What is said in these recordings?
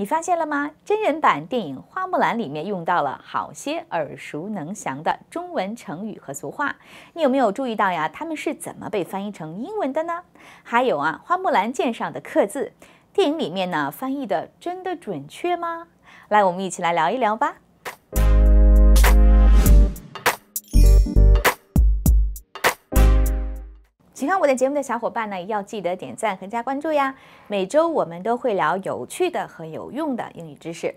你发现了吗？真人版电影《花木兰》里面用到了好些耳熟能详的中文成语和俗话，你有没有注意到呀？他们是怎么被翻译成英文的呢？还有啊，花木兰剑上的刻字，电影里面呢翻译的真的准确吗？来，我们一起来聊一聊吧。喜欢我的节目的小伙伴呢，要记得点赞和加关注呀！每周我们都会聊有趣的和有用的英语知识。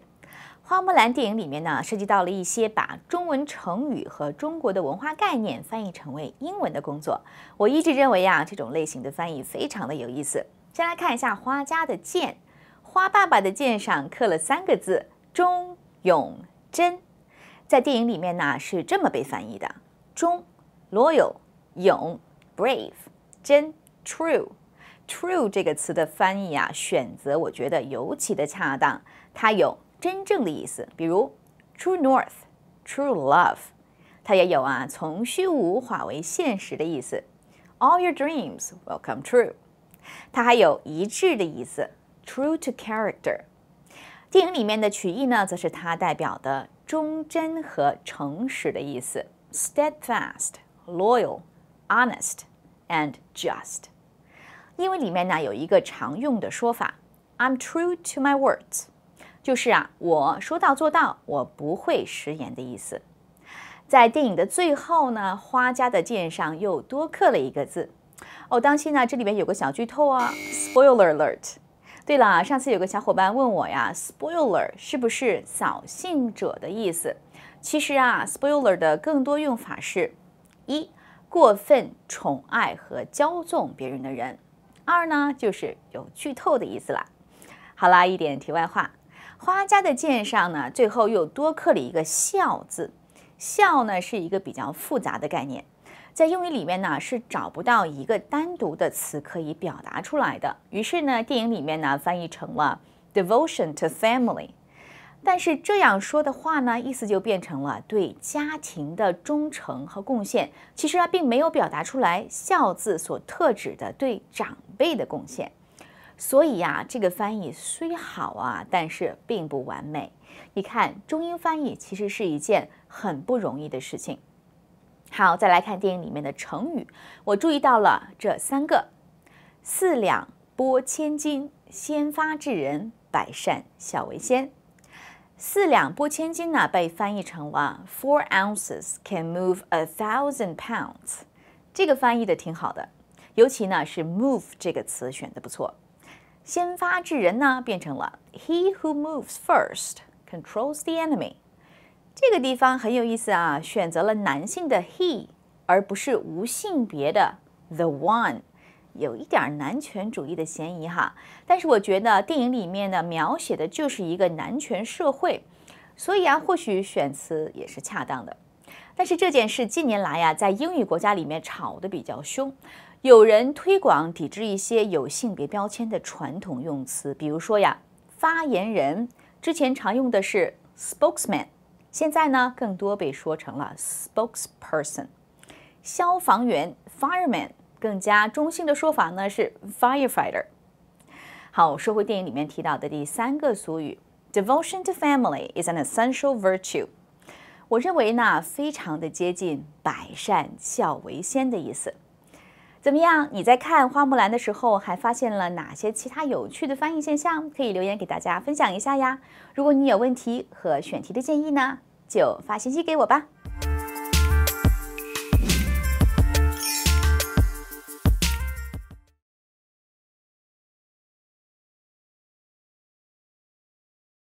花木兰电影里面呢，涉及到了一些把中文成语和中国的文化概念翻译成为英文的工作。我一直认为啊，这种类型的翻译非常的有意思。先来看一下花家的剑，花爸爸的剑上刻了三个字“忠勇贞”。在电影里面呢，是这么被翻译的：忠 （loyal）、勇 （brave）。真 true，true 这个词的翻译啊，选择我觉得尤其的恰当。它有真正的意思，比如 true north，true love。它也有啊，从虚无化为现实的意思，all your dreams will come true。它还有一致的意思，true to character。电影里面的曲意呢，则是它代表的忠贞和诚实的意思，Steadfast，Loyal honest。and just，因为里面呢有一个常用的说法，I'm true to my words，就是啊，我说到做到，我不会食言的意思。在电影的最后呢，花家的剑上又多刻了一个字。哦，当心呢，这里面有个小剧透啊，spoiler alert。对了，上次有个小伙伴问我呀，spoiler 是不是扫兴者的意思？其实啊，spoiler 的更多用法是一。过分宠爱和骄纵别人的人，二呢就是有剧透的意思啦。好啦，一点题外话，花家的剑上呢，最后又多刻了一个孝字。孝呢是一个比较复杂的概念，在英语里面呢是找不到一个单独的词可以表达出来的。于是呢，电影里面呢翻译成了 devotion to family。但是这样说的话呢，意思就变成了对家庭的忠诚和贡献。其实啊，并没有表达出来“孝”字所特指的对长辈的贡献。所以呀，这个翻译虽好啊，但是并不完美。你看，中英翻译其实是一件很不容易的事情。好，再来看电影里面的成语，我注意到了这三个：四两拨千斤，先发制人，百善孝为先。四两拨千斤呢，被翻译成了 Four ounces can move a thousand pounds。这个翻译的挺好的，尤其呢是 move 这个词选的不错。先发制人呢，变成了 He who moves first controls the enemy。这个地方很有意思啊，选择了男性的 he，而不是无性别的 the one。有一点男权主义的嫌疑哈，但是我觉得电影里面呢描写的就是一个男权社会，所以啊，或许选词也是恰当的。但是这件事近年来呀，在英语国家里面吵得比较凶，有人推广抵制一些有性别标签的传统用词，比如说呀，发言人之前常用的是 spokesman，现在呢更多被说成了 spokesperson，消防员 fireman。更加中性的说法呢是 firefighter。好，说回电影里面提到的第三个俗语，devotion to family is an essential virtue。我认为呢，非常的接近百善孝为先的意思。怎么样？你在看花木兰的时候，还发现了哪些其他有趣的翻译现象？可以留言给大家分享一下呀。如果你有问题和选题的建议呢，就发信息给我吧。